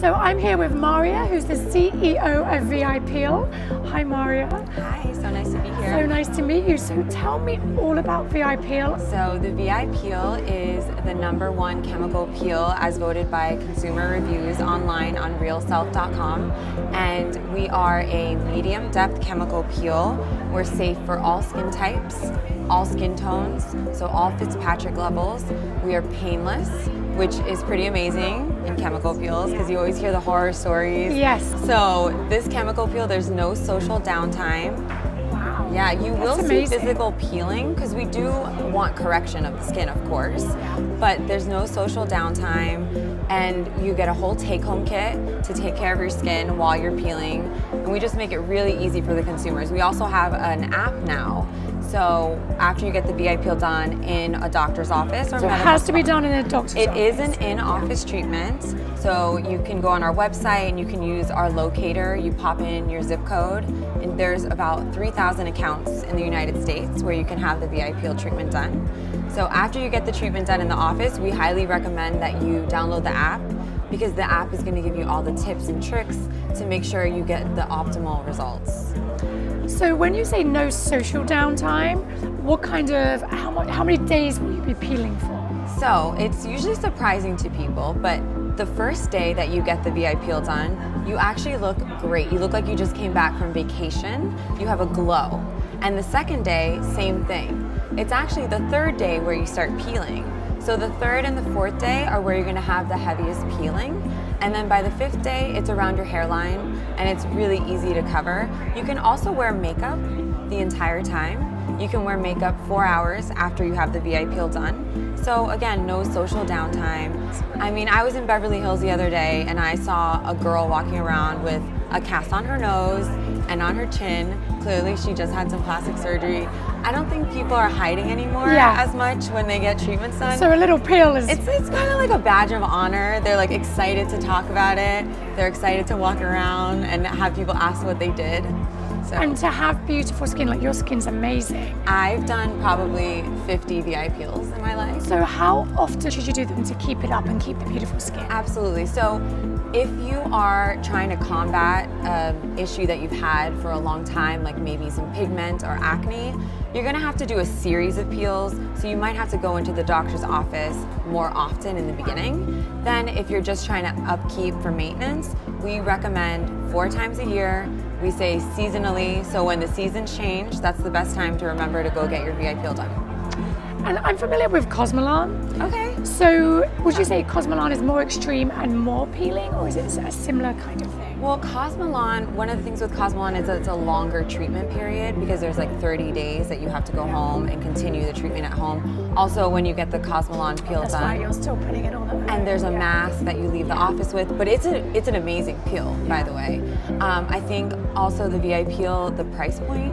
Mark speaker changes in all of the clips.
Speaker 1: So I'm here with Marya, who's the CEO of VI Peel. Hi, Marya.
Speaker 2: Hi, so nice to be here.
Speaker 1: So nice to meet you. So tell me all about VI Peel.
Speaker 2: So the VI Peel is the number one chemical peel as voted by consumer reviews online on realself.com. And we are a medium depth chemical peel. We're safe for all skin types, all skin tones, so all Fitzpatrick levels. We are painless which is pretty amazing in chemical peels because you always hear the horror stories.
Speaker 1: Yes.
Speaker 2: So this chemical peel, there's no social downtime.
Speaker 1: Wow.
Speaker 2: Yeah, you
Speaker 1: That's
Speaker 2: will
Speaker 1: amazing.
Speaker 2: see physical peeling because we do want correction of the skin, of course. But there's no social downtime, and you get a whole take-home kit to take care of your skin while you're peeling. And we just make it really easy for the consumers. We also have an app now so after you get the VI peel done in a doctor's office or
Speaker 1: so it has to be done in a doctor's
Speaker 2: It
Speaker 1: office.
Speaker 2: is an in-office treatment. So you can go on our website and you can use our locator. You pop in your zip code and there's about 3,000 accounts in the United States where you can have the VI peel treatment done. So after you get the treatment done in the office, we highly recommend that you download the app because the app is going to give you all the tips and tricks to make sure you get the optimal results.
Speaker 1: So when you say no social downtime, what kind of how much how many days will you be peeling for?
Speaker 2: So it's usually surprising to people, but the first day that you get the VI peel done, you actually look great. You look like you just came back from vacation. You have a glow. And the second day, same thing. It's actually the third day where you start peeling. So the third and the fourth day are where you're gonna have the heaviest peeling. And then by the fifth day, it's around your hairline and it's really easy to cover. You can also wear makeup the entire time. You can wear makeup four hours after you have the VI peel done. So again, no social downtime. I mean, I was in Beverly Hills the other day and I saw a girl walking around with a cast on her nose and on her chin. Clearly she just had some plastic surgery. I don't think people are hiding anymore
Speaker 1: Yeah.
Speaker 2: as much when they get treatments done.
Speaker 1: So a little peel is
Speaker 2: It's, it's kind of like a badge of honor. They're like excited to talk about it. They're excited to walk around and have people ask what they did. So
Speaker 1: and to have beautiful skin, like your skin's amazing.
Speaker 2: I've done probably 50 VI peels in my life.
Speaker 1: So how often should you do them to keep it up and keep the beautiful skin?
Speaker 2: Absolutely. So if you are trying to combat an issue that you've had for a long time, like maybe some pigment or acne, you're gonna have to do a series of peels. So you might have to go into the doctor's office more often in the beginning. Then if you're just trying to upkeep for maintenance, we recommend four times a year. We say seasonally, so when the seasons change, that's the best time to remember to go get your VI peel done.
Speaker 1: And I'm familiar with Cosmelan.
Speaker 2: Okay.
Speaker 1: So would you say Cosmelan is more extreme and more peeling, or is it a similar kind of thing?
Speaker 2: Well, Cosmelan, one of the things with Cosmelan is that it's a longer treatment period because there's like 30 days that you have to go home and continue the treatment at home. Also, when you get the Cosmelan peel
Speaker 1: That's why
Speaker 2: done,
Speaker 1: you're still putting it on. at home.
Speaker 2: and there's a
Speaker 1: Yeah.
Speaker 2: mask that you leave the office with, but it's a it's an amazing peel, by the way. Um, I think also the VI peel, the price point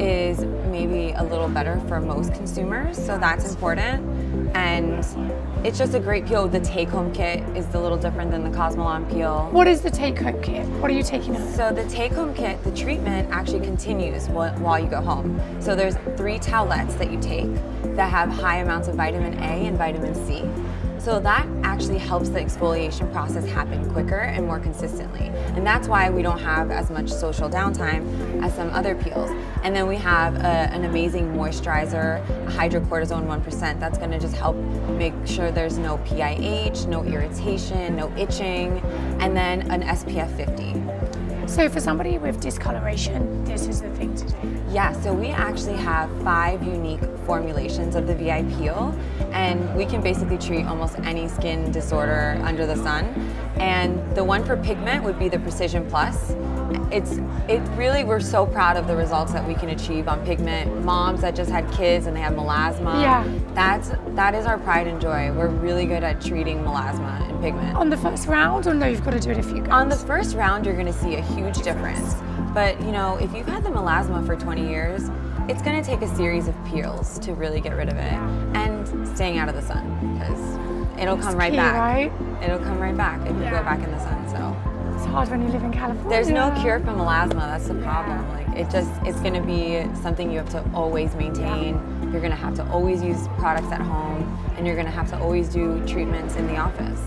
Speaker 2: is maybe a little better for most consumers, so that's important. And it's just a great peel. The take-home kit is a little different than the Cosmelan peel.
Speaker 1: What is the take-home kit? What are you taking home?
Speaker 2: So the take-home kit, the treatment actually continues while you go home. So there's three towelettes that you take that have high amounts of vitamin A and vitamin C. So that actually helps the exfoliation process happen quicker and more consistently. And that's why we don't have as much social downtime as some other peels. And then we have a, an amazing moisturizer, hydrocortisone 1%, that's gonna just help make sure there's no PIH, no irritation, no itching, and then an SPF 50.
Speaker 1: So for somebody with discoloration, this is.
Speaker 2: Yeah, so we actually have five unique formulations of the VI peel, and we can basically treat almost any skin disorder under the sun. And the one for pigment would be the Precision Plus. It's it really we're so proud of the results that we can achieve on pigment. Moms that just had kids and they have melasma.
Speaker 1: Yeah.
Speaker 2: That's that is our pride and joy. We're really good at treating melasma and pigment.
Speaker 1: On the first round, or no, you've got to do it you go.
Speaker 2: On the first round, you're going to see a huge difference. But you know, if you've had the melasma for 20 years, it's going to take a series of peels to really get rid of it, and staying out of the sun because it'll come right
Speaker 1: key,
Speaker 2: back.
Speaker 1: right?
Speaker 2: It'll come right back if you go back in the sun. So
Speaker 1: It's hard when you live in California.
Speaker 2: there's no cure for melasma. That's the problem. Like it just, it's going to be something you have to always maintain. You're going to have to always use products at home, and you're going to have to always do treatments in the office.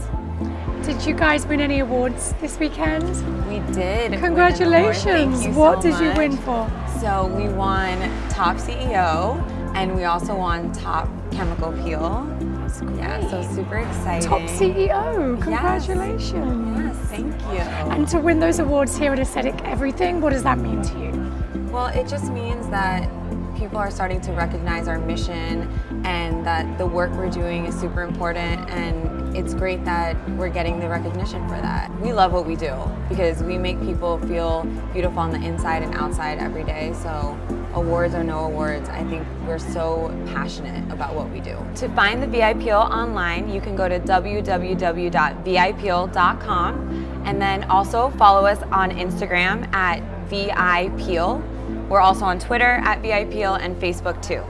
Speaker 1: Did you guys win any awards this weekend?
Speaker 2: We did.
Speaker 1: Congratulations. what
Speaker 2: so
Speaker 1: did you win for?
Speaker 2: So we won top CEO and we also won top chemical peel.
Speaker 1: That's great.
Speaker 2: Yeah, so super exciting.
Speaker 1: Top CEO. Congratulations.
Speaker 2: Yes, thank you.
Speaker 1: And to win those awards here at Aesthetic Everything, what does that mean to you?
Speaker 2: Well, it just means that people are starting to recognize our mission and that the work we're doing is super important and it's great that we're getting the recognition for that. We love what we do because we make people feel beautiful on the inside and outside every day. So awards or no awards, I think we're so passionate about what we do. To find the VI Peel online, you can go to www.vipeel.com and then also follow us on Instagram at VI Peel. We're also on Twitter at VI Peel and Facebook too.